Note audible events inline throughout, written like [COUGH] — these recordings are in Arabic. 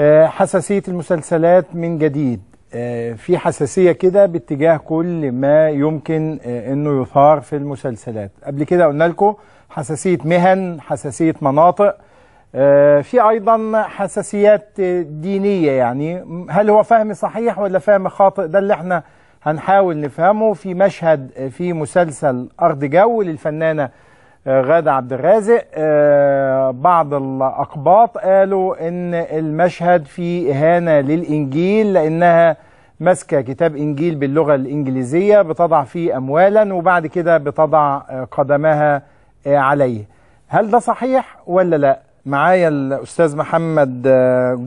آه، حساسية المسلسلات من جديد. آه، في حساسية كده باتجاه كل ما يمكن آه، إنه يثار في المسلسلات. قبل كده قلنا لكم حساسية مهن حساسية مناطق. في أيضا حساسيات دينية يعني. هل هو فهم صحيح ولا فهم خاطئ؟ ده اللي إحنا هنحاول نفهمه في مشهد في مسلسل أرض جو للفنانة غادة عبد الرازق. آه، بعض الأقباط قالوا إن المشهد فيه إهانة للإنجيل لأنها ماسكة كتاب إنجيل باللغة الإنجليزية بتضع فيه أموالا وبعد كده بتضع آه، قدمها آه، عليه. هل ده صحيح ولا لا؟ معايا الأستاذ محمد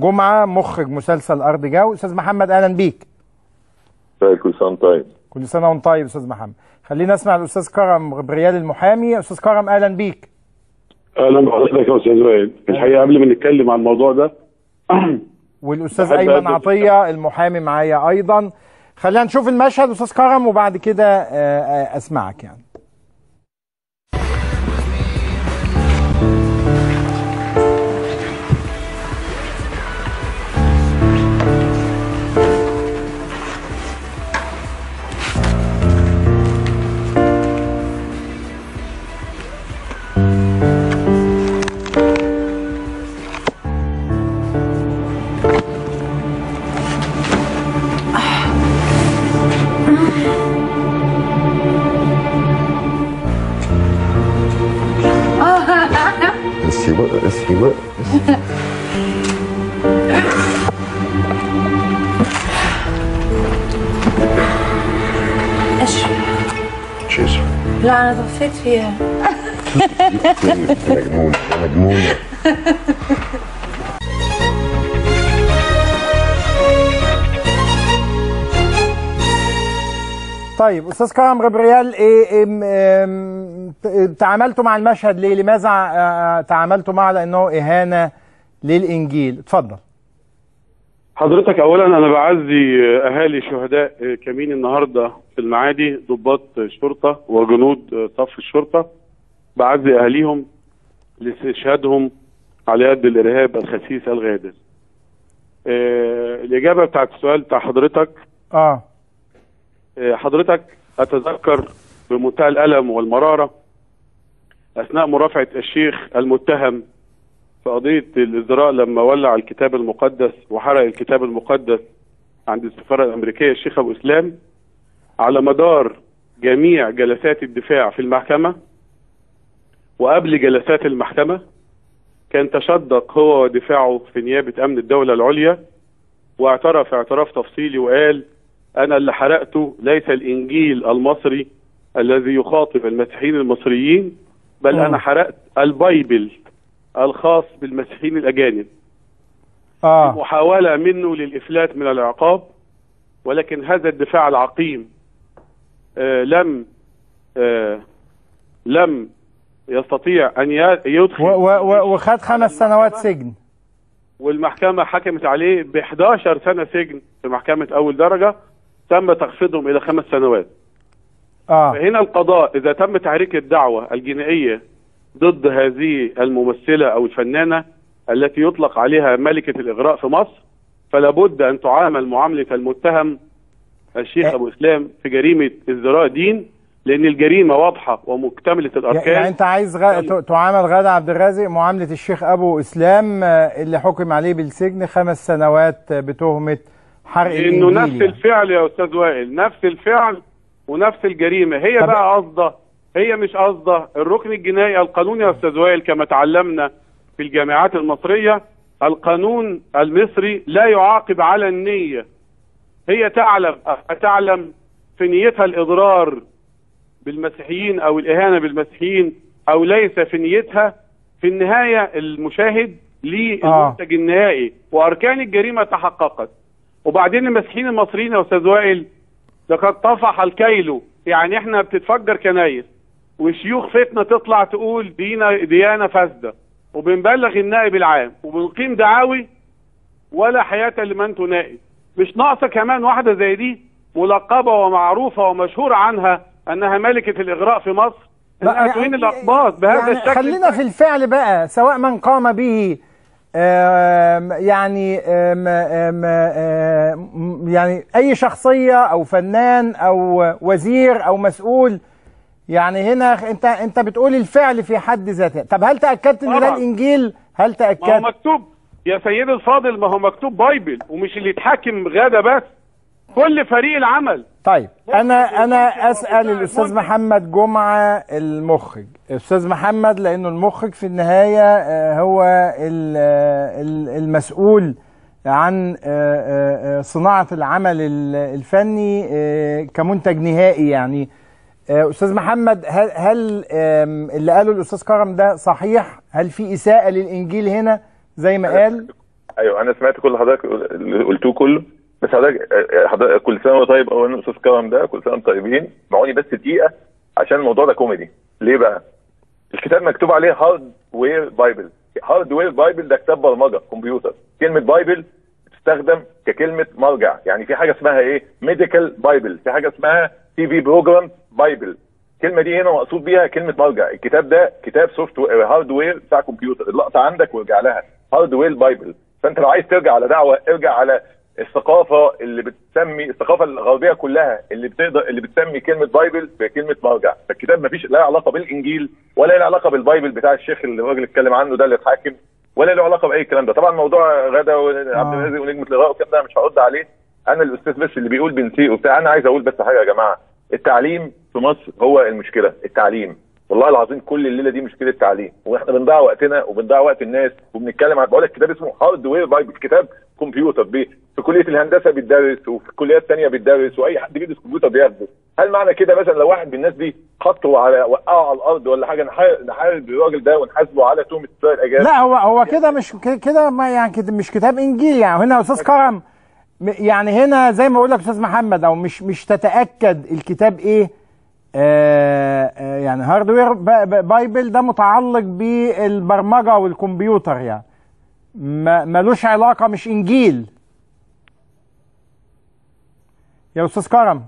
جمعة مخرج مسلسل أرض جو أستاذ محمد أهلا بيك. طيب كل سنة وأنت طيب. كل سنة وأنت طيب أستاذ محمد. خلينا نسمع الأستاذ كرم غبريال المحامي. أستاذ كرم أهلا بيك. أهلا بحضرتك يا أستاذ وائل الحقيقة قبل ما نتكلم عن الموضوع ده [CLEARS THROAT] والأستاذ أيمن عطية المحامي معايا أيضا. خلينا نشوف المشهد أستاذ كرم وبعد كده آه، آه، أسمعك يعني. اصحي بقى اصحي بقى إيش؟ شو اسمه؟ لا أنا طفيت فيها. [LAUGHS] مجنون مجنونه طيب أستاذ كرم غبريال إيه إيه تعاملتوا مع المشهد ليه؟ لماذا آه، تعاملتوا معه؟ لأنه إهانة للإنجيل. اتفضل. حضرتك اولا أنا بعزي أهالي شهداء كمين النهارده في المعادي؟ ضباط شرطه وجنود صف الشرطة. بعزي أهاليهم لاستشهادهم على يد الإرهاب الخسيس الغادر. آه، الإجابة بتاعت السؤال بتاع حضرتك. آه. آه، حضرتك أتذكر بمنتهى الألم والمرارة أثناء مرافعة الشيخ المتهم في قضية الازراء لما ولع الكتاب المقدس وحرق الكتاب المقدس عند السفارة الأمريكية الشيخ أبو إسلام على مدار جميع جلسات الدفاع في المحكمة وقبل جلسات المحكمة كان تشدق هو ودفاعه في نيابة أمن الدولة العليا واعترف اعتراف تفصيلي وقال أنا اللي حرقته ليس الإنجيل المصري الذي يخاطب المسيحيين المصريين بل مم. أنا حرقت البايبل الخاص بالمسيحيين الأجانب. آه. محاولة منه للإفلات من العقاب ولكن هذا الدفاع العقيم آه لم آه لم يستطيع أن ي- يدخل وخد خمس سنوات سجن. والمحكمة حكمت عليه ب 11 سنة سجن في محكمة أول درجة تم تخفيضهم إلى خمس سنوات. آه فهنا القضاء إذا تم تحريك الدعوة الجنائية ضد هذه الممثلة أو الفنانة التي يطلق عليها ملكة الإغراء في مصر فلا بد أن تعامل معاملة المتهم الشيخ إيه. أبو إسلام في جريمة ازدراء دين لأن الجريمة واضحة ومكتملة الأركان يعني أنت عايز غ... تعامل غادة عبد الرازق معاملة الشيخ أبو إسلام آه، اللي حكم عليه بالسجن خمس سنوات آه، بتهمة حرق الانجيل نفس. الفعل يا أستاذ وائل نفس الفعل ونفس الجريمة. هي طب- بقى قصده هي مش قصده الركن الجنائي القانوني يا أستاذ وائل كما تعلمنا في الجامعات المصرية القانون المصري لا يعاقب على النية. هي تعلم تعلم في نيتها الإضرار بالمسيحيين أو الإهانة بالمسيحيين أو ليس في نيتها. في النهاية المشاهد للمنتج النهائي وأركان الجريمة تحققت. وبعدين المسيحيين المصريين يا أستاذ وائل لقد طفح الكيل. يعني إحنا بتتفجر كنايس. وشيوخ فتنة تطلع تقول دينا ديانه فاسدة. وبنبلغ النائب العام. وبنقيم دعاوي ولا حياة لمن تنائب مش ناقصة كمان واحدة زي دي ملقبة ومعروفة ومشهور عنها أنها ملكة الإغراء في مصر. إنها تهين الأقباط بهذا يعني الشكل. خلينا في الفعل بقى سواء من قام به يعني يعني أي شخصية أو فنان أو وزير أو مسؤول يعني هنا أنت أنت بتقول الفعل في حد ذاته. طب هل تأكدت إن ده. الإنجيل؟ هل ما هو تأكدت؟ مكتوب. يا سيدي الفاضل ما هو مكتوب بايبل ومش اللي يتحاكم غدا بس. كل فريق العمل. طيب أنا أنا أسأل الأستاذ. محمد جمعة المخرج. أستاذ محمد لأنه المخرج في النهاية آه، هو ال- آه، ال- المسؤول عن آه، صناعة العمل ال- الفني كمنتج نهائي يعني. أستاذ محمد هل هل اللي قاله الأستاذ كرم ده صحيح؟ هل في إساءة للإنجيل هنا زي ما قال؟ أيوه أنا سمعت كل حضرتك اللي قلتوه كله. بس حضرتك حضرتك كل سنة طيب اولا أستاذ كرم ده كل سنة طيبين. معوني بس دقيقة عشان الموضوع ده كوميدي. ليه بقى؟ الكتاب مكتوب عليه hardware bible hardware bible ده كتاب برمجة كمبيوتر. كلمة bible بتستخدم ككلمة مرجع. يعني في حاجة اسمها إيه؟ medical bible في حاجة اسمها TV program bible الكلمة دي هنا مقصود بيها كلمة مرجع. الكتاب ده كتاب software hardware بتاع كمبيوتر. اللقطة عندك وارجع لها. hardware bible فأنت لو عايز ترجع على دعوة ارجع على الثقافة اللي بتسمي الثقافة الغربية كلها اللي بتقدر اللي بتسمي كلمة bible بكلمة مرجع. فالكتاب ما فيش لا علاقة بالإنجيل ولا له علاقة بال bible بتاع الشيخ اللي الراجل اتكلم عنه ده اللي اتحاكم ولا له علاقة بأي الكلام ده. طبعا موضوع غادة عبد الرازق ونجمة الغاء والكلام ده مش هرد عليه. أنا الأستاذ بس اللي بيقول بنسيء وبتاع أنا عايز أقول بس حاجة يا جماعة. التعليم في مصر هو المشكلة التعليم. والله العظيم كل الليلة دي مشكلة تعليم. وإحنا بنضيع وقتنا وبنضيع وقت الناس وبنتكلم عن بقول لك كتاب اسمه hardware bible كتاب كمبيوتر بي في كلية الهندسة بيتدرس وفي كليات ثانية بيتدرس وأي حد بيدرس كمبيوتر بياخده. هل معنى كده مثلا لو واحد من الناس دي خطه على وقعه على الأرض ولا حاجة نحارب الراجل ده ونحاسبه على تهمه اسرائيل الاجانب لا هو هو كده مش كده ما يعني كده مش كتاب إنجيل يعني. هنا يا أستاذ كرم يعني هنا زي ما أقول لك أستاذ محمد أو مش مش تتأكد الكتاب إيه آه آه يعني hardware bible ده متعلق بالبرمجة والكمبيوتر يعني. ملوش علاقة مش إنجيل. يا أستاذ كرم.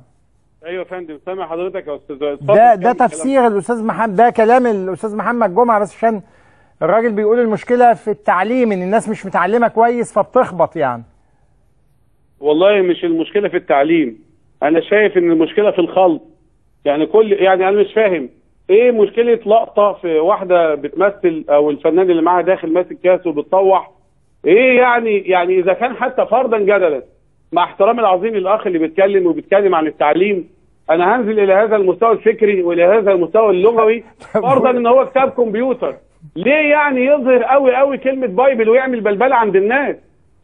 أيوه يا فندم سامع حضرتك يا أستاذ. ده ده. تفسير الأستاذ محمد ده كلام الأستاذ محمد جمعة بس عشان الراجل بيقول المشكلة في التعليم إن الناس مش متعلمة كويس فبتخبط يعني. والله مش المشكلة في التعليم. أنا شايف إن المشكلة في الخلط. يعني كل يعني أنا مش فاهم. إيه مشكلة لقطة في واحدة بتمثل أو الفنان اللي معاها داخل ماسك كاس وبتطوح؟ إيه يعني يعني اذا كان حتى فرضا جدلا مع احترامي العظيم للأخ اللي بيتكلم وبيتكلم عن التعليم أنا هنزل إلى هذا المستوى الفكري وإلى هذا المستوى اللغوي [LAUGHS] فرضا إن هو كتاب كمبيوتر. ليه يعني يظهر قوي قوي كلمة bible ويعمل بلبلة عند الناس؟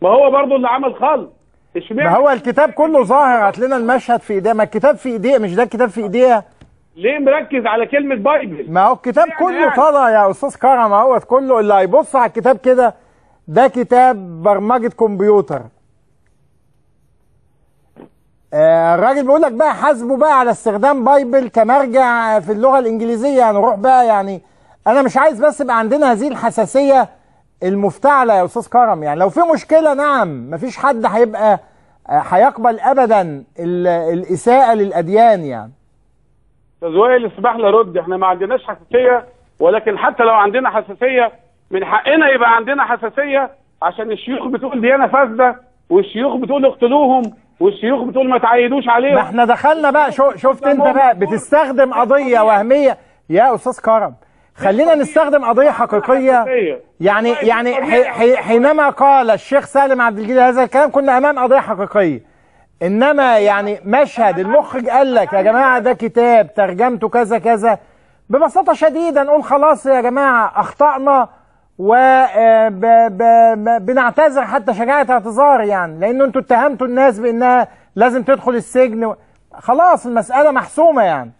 ما هو برضه اللي عمل خلط ما اشمعنى هو الكتاب كله ظاهر هات لنا المشهد في ايديه ما الكتاب في ايديه مش ده الكتاب في إيديها؟ ليه مركز على كلمة bible ما هو الكتاب يعني كله يعني. طالع يا أستاذ كرم أهوت كله اللي هيبص على الكتاب كده ده كتاب برمجة كمبيوتر. آه، الراجل بيقول لك بقى حاسبه بقى على استخدام bible كمرجع في اللغة الإنجليزية يعني روح بقى يعني أنا مش عايز بس يبقى عندنا هذه الحساسية المفتعلة يا أستاذ كرم. يعني لو في مشكلة نعم مفيش حد هيبقى آه، هيقبل ابدا ال- الإساءة للأديان يعني. أستاذ وائل اسمح لي ارد إحنا ما عندناش حساسية ولكن حتى لو عندنا حساسية من حقنا يبقى عندنا حساسية عشان الشيوخ بتقول ديانه فاسدة والشيوخ بتقول اقتلوهم والشيوخ بتقول ما تعيدوش عليهم. ما إحنا دخلنا بقى شو شفت أنت بقى؟ بتستخدم قضية وهمية. يا أستاذ كرم خلينا نستخدم قضية حقيقية. يعني يعني حي حي حينما قال الشيخ سالم عبد الجليل هذا الكلام كنا أمام قضية حقيقية. إنما يعني مشهد المخرج قال لك يا جماعة ده كتاب ترجمته كذا كذا. ببساطة شديده نقول خلاص يا جماعة أخطأنا وبنعتذر حتى شجاعة اعتذار يعني لأنه أنتوا اتهمتوا الناس بإنها لازم تدخل السجن. خلاص المسألة محسومة يعني.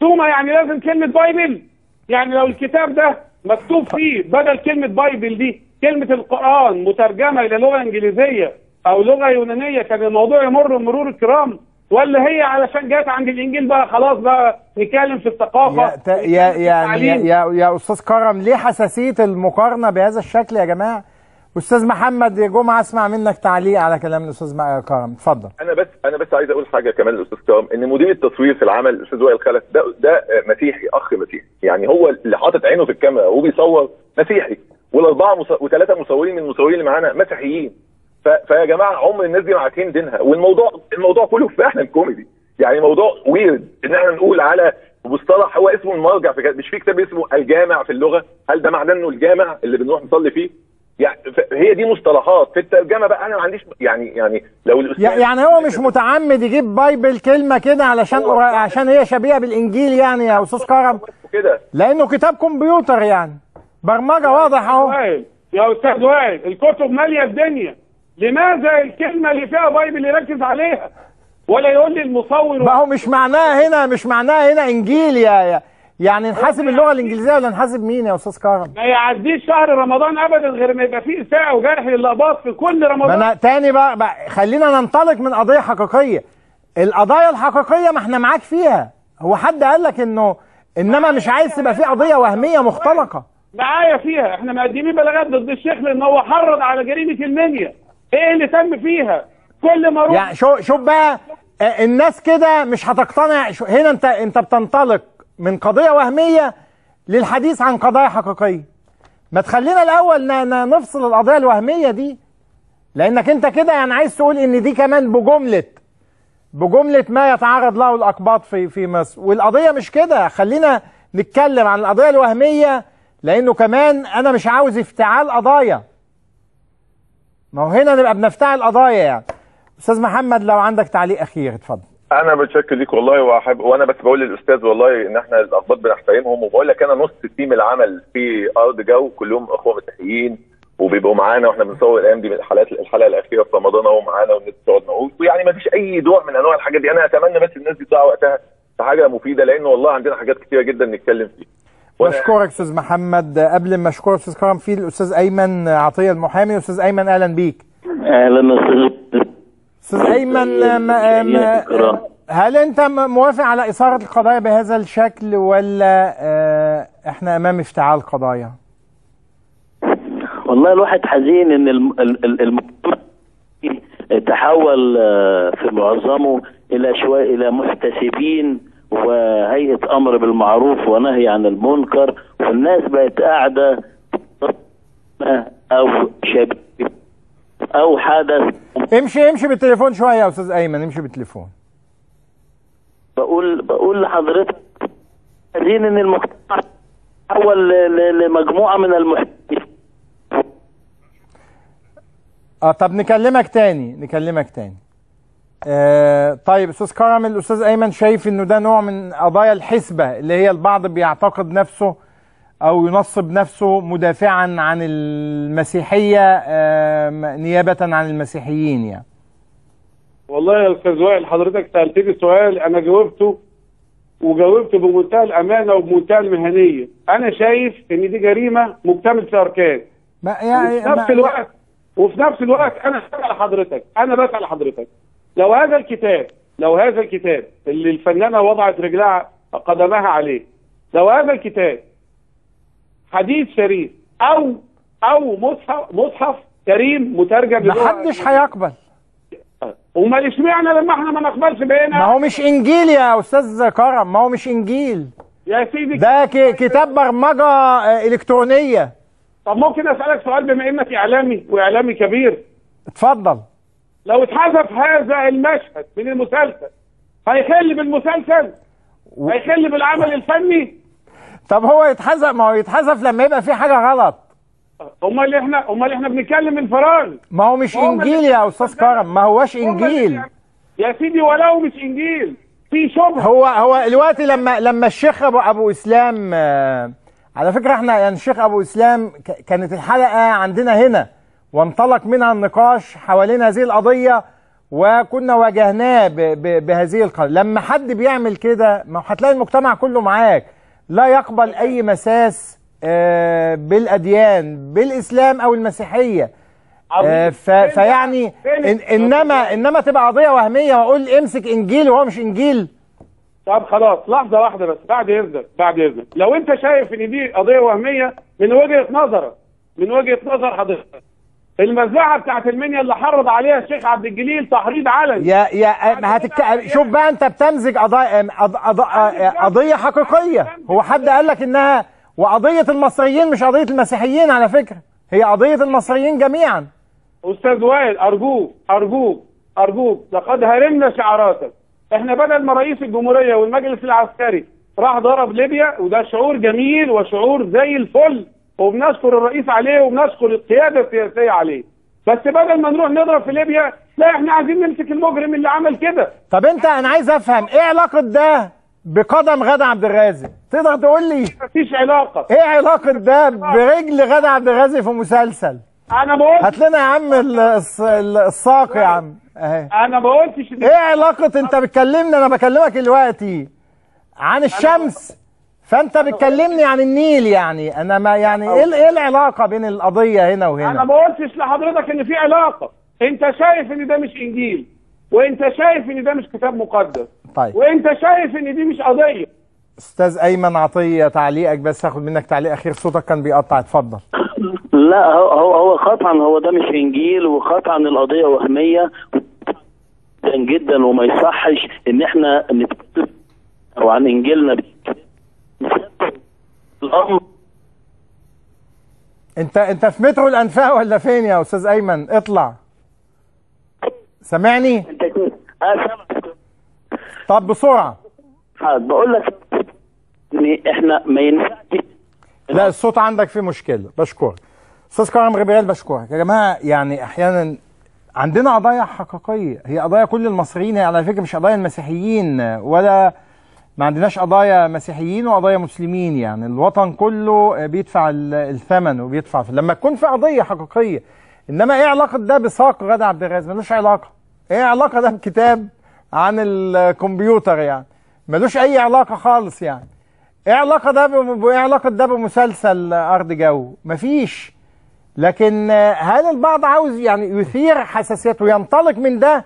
ثم يعني لازم كلمة bible. يعني لو الكتاب ده مكتوب فيه بدل كلمة bible دي كلمة القرآن مترجمة إلى لغة إنجليزية أو لغة يونانية كان الموضوع يمر مرور الكرام ولا هي علشان جت عند الإنجيل بقى خلاص بقى نتكلم في الثقافة؟ يا, ت... يا يعني يا. يا, يا أستاذ كرم ليه حساسية المقارنة بهذا الشكل يا جماعة؟ أستاذ محمد يا جمعة أسمع منك تعليق على كلام الأستاذ كرم. اتفضل. أنا بس أنا بس عايز أقول حاجة كمان للأستاذ كرم إن مدير التصوير في العمل الأستاذ وائل خلف ده ده مسيحي أخ مسيحي. يعني هو اللي حاطط عينه في الكاميرا وبيصور مسيحي. والأربعة مص... وثلاثة مصورين من المصورين اللي معانا مسيحيين. فيا جماعة عمر الناس دي ما عارفين دينها. والموضوع الموضوع كله فعلا كوميدي. يعني موضوع ويرد إن إحنا نقول على مصطلح هو اسمه المرجع في مش في كتاب اسمه الجامع في اللغة. هل ده معناه إنه الجامع اللي بنروح نصلي فيه؟ يعني هي دي مصطلحات. في الترجمة بقى أنا ما عنديش يعني يعني لو الأستاذ يع- يعني هو مش متعمد يجيب bible كلمة كده علشان عشان هي شبيهة بالإنجيل يعني يا أستاذ كرم؟ كده. لأنه كتاب كمبيوتر يعني. برمجة واضح أهو. يا أستاذ وائل الكتب مالية الدنيا. لماذا الكلمة اللي فيها bible يركز عليها ولا يقول لي المصور ما هو مش معناها هنا مش معناها هنا إنجيل يا يا- يعني نحاسب اللغة الإنجليزية ولا نحاسب مين يا أستاذ كرم ما يعديش شهر رمضان ابدا غير ما يبقى فيه اساءه وجرح للأباط في كل ما رمضان أنا تاني بقى, بقى خلينا ننطلق من قضية حقيقية. القضايا الحقيقية ما إحنا معاك فيها. هو حد قال لك إنه إنما مش عايز تبقى في قضية وهمية مختلقة. معايا فيها. إحنا مقدمين بلاغات ضد الشيخ لأن هو حرض على جريمة المنيا. إيه اللي تم فيها؟ كل ما أروح يعني شو شوف بقى آه، الناس كده مش هتقتنع. هنا انت انت بتنطلق من قضية وهمية للحديث عن قضايا حقيقية. ما تخلينا الأول نفصل القضية الوهمية دي لأنك انت كده يعني عايز تقول إن دي كمان بجملة بجملة ما يتعرض له الأقباط في في مصر. والقضية مش كده. خلينا نتكلم عن القضية الوهمية لأنه كمان أنا مش عاوز افتعال قضايا. ما هو هنا نبقى بنفتعل قضايا يعني. أستاذ محمد لو عندك تعليق أخير اتفضل. أنا متشكر ليك والله وأحب وأنا بس بقول للأستاذ والله إن إحنا الأخبار بنحترمهم وبقول لك أنا نص تيم العمل في أرض جو كلهم إخوة مسيحيين وبيبقوا معانا وإحنا بنصور الأيام دي من الحلقات الحلقة الأخيرة في رمضان أهو معانا والناس بتقعد نقول ويعني ما فيش أي نوع من أنواع الحاجات دي. أنا أتمنى بس الناس دي تضيع وقتها في حاجة مفيدة لأن والله عندنا حاجات كتيرة جدا نتكلم فيها. بشكرك أستاذ محمد. قبل ما أشكرك أستاذ كرم في الأستاذ أيمن عطية المحامي. أستاذ أيمن أهلا بيك. أهلا وسهلا. أستاذ أيمن ما ما هل أنت موافق على إثارة القضايا بهذا الشكل ولا آه، إحنا أمام افتعال قضايا؟ والله الواحد حزين إن الم- ال- ال- المجتمع تحول آه، في معظمه إلى شوية إلى محتسبين. وهيئة أمر بالمعروف ونهي عن المنكر والناس بقت قاعدة أو شبيه أو حدث. امشي امشي بالتليفون شوية يا أستاذ أيمن امشي بالتليفون. بقول بقول لحضرتك حزين إن المجتمع تحول لمجموعة من المحتسبين آه طب نكلمك تاني نكلمك تاني. آه طيب أستاذ كرم الاستاذ أيمن شايف إنه ده نوع من قضايا الحسبة اللي هي البعض بيعتقد نفسه أو ينصب نفسه مدافعا عن المسيحية آه نيابه عن المسيحيين يعني؟ والله يا أستاذ وائل حضرتك سألتني سؤال أنا جاوبته وجاوبته بمنتهى الأمانة وبمنتهى المهنية. أنا شايف إن دي جريمة مكتملة الأركان. ما وفي يعني نفس الوقت وفي نفس الوقت أنا بسأل حضرتك أنا بسأل حضرتك. لو هذا الكتاب لو هذا الكتاب اللي الفنانة وضعت رجلها قدمها عليه لو هذا الكتاب حديث شريف أو أو مصحف مصحف كريم مترجم ما للغة حدش هيقبل. امال اشمعنى لما إحنا ما نقبلش ما بقينا هو مش إنجيل يا أستاذ كرم ما هو مش إنجيل. يا سيدي ده كتاب برمجة آه، إلكترونية. طب ممكن أسألك سؤال بما إنك إعلامي وإعلامي كبير؟ اتفضل. لو اتحذف هذا المشهد من المسلسل هيخل بالمسلسل؟ هيخل بالعمل الفني؟ طب هو يتحذف؟ ما هو يتحذف لما يبقى في حاجة غلط. أمال إحنا أمال إحنا بنتكلم من فراغ ما هو مش إنجيل يا أستاذ كرم ما هوش إنجيل. يا سيدي ولو مش إنجيل في شبهة. هو هو دلوقتي لما لما الشيخ ابو أبو إسلام آه، على فكرة إحنا يعني الشيخ أبو إسلام كانت الحلقة عندنا هنا. وانطلق منها النقاش حوالين هذه القضية وكنا واجهناه بهذه القضية. لما حد بيعمل كده ما هتلاقي المجتمع كله معاك. لا يقبل أي مساس آه، بالأديان بالإسلام أو المسيحية. آه، ف- فيعني إن انما إنما تبقى قضية وهمية وأقول امسك إنجيل وهو مش إنجيل. طب خلاص لحظة واحدة بس بعد إذنك بعد إذنك. لو أنت شايف إن دي قضية وهمية من وجهة نظرك من وجهة نظر حضرتك المذبحه بتاعت المنيا اللي حرض عليها الشيخ عبد الجليل تحريض علني يا يا ما هتك... شوف بقى انت بتمزج قضايا قض... قض... قضية حقيقية. هو حد قال لك انها وقضية المصريين مش قضية المسيحيين على فكرة. هي قضية المصريين جميعا. أستاذ وائل أرجوك أرجوك أرجوك لقد هرمنا شعاراتك. إحنا بدل ما رئيس الجمهورية والمجلس العسكري راح ضرب ليبيا وده شعور جميل وشعور زي الفل. وبنشكر الرئيس عليه وبنشكر القيادة السياسية عليه. بس بدل ما نروح نضرب في ليبيا لا إحنا عايزين نمسك المجرم اللي عمل كده. طب انت أنا عايز افهم إيه علاقة ده بقدم غادة عبد الرازق؟ تقدر تقول لي؟ مفيش علاقة. إيه علاقة ده برجل غادة عبد الرازق في مسلسل؟ أنا قلتش هات لنا يا عم الساق يا عم. اهي. أنا ما قلتش إيه علاقة؟ انت بتكلمني أنا بكلمك دلوقتي. عن الشمس. فأنت بتكلمني عن النيل يعني. أنا ما يعني إيه إيه العلاقة بين القضية هنا أنا وهنا ما قلتش لحضرتك إن في علاقة. أنت شايف إن ده مش إنجيل وأنت شايف إن ده مش كتاب مقدس طيب. وأنت شايف إن دي مش قضية. أستاذ أيمن عطية تعليقك بس هاخد منك تعليق أخير. صوتك كان بيقطع. اتفضل. لا هو هو هو قطعا هو ده مش إنجيل وقطعا القضية وهمية. جدا جدا وما يصحش إن إحنا نتكلم عن إنجيلنا. الامر انت انت في مترو الأنفاق ولا فين يا أستاذ أيمن؟ اطلع. سامعني؟ انت كده. آه سامعك. طب بسرعة. حاضر. بقول لك إن إحنا ما ينفعش. لا الصوت عندك فيه مشكلة. بشكرك. أستاذ كرم غبريال بشكرك. يا جماعة يعني أحيانا عندنا قضايا حقيقية. هي قضايا كل المصريين هي على فكرة مش قضايا المسيحيين ولا ما عندناش قضايا مسيحيين وقضايا مسلمين يعني. الوطن كله بيدفع ال- الثمن وبيدفع لما تكون في قضية حقيقية. إنما إيه علاقة ده بساق غدا عبد الرازق ملوش علاقة. إيه علاقة ده بكتاب عن الكمبيوتر يعني؟ ملوش أي علاقة خالص يعني. إيه علاقة ده بم- إيه علاقة ده بمسلسل أرض جو؟ مفيش. لكن هل البعض عاوز يعني يثير حساسيته وينطلق من ده؟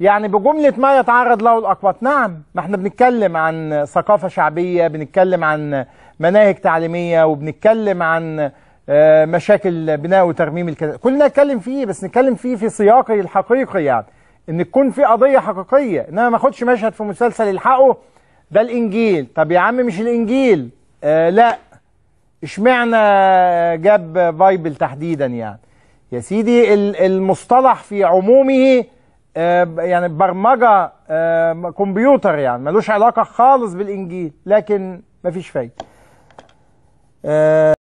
يعني بجملة ما يتعرض له الأقباط نعم ما إحنا بنتكلم عن ثقافة شعبية بنتكلم عن مناهج تعليمية وبنتكلم عن آه، مشاكل بناء وترميم الكلام كلنا نتكلم فيه بس نتكلم فيه في سياقه الحقيقي يعني. إن تكون في قضية حقيقية. انما ما آخدش مشهد في مسلسل يلحقه ده الإنجيل. طب يا عم مش الإنجيل. آه لا. إشمعنى جاب بايبل تحديدا يعني؟ يا سيدي ال- المصطلح في عمومه يعني برمجة آه، كمبيوتر يعني ملوش علاقة خالص بالإنجيل لكن مفيش فايدة. آه،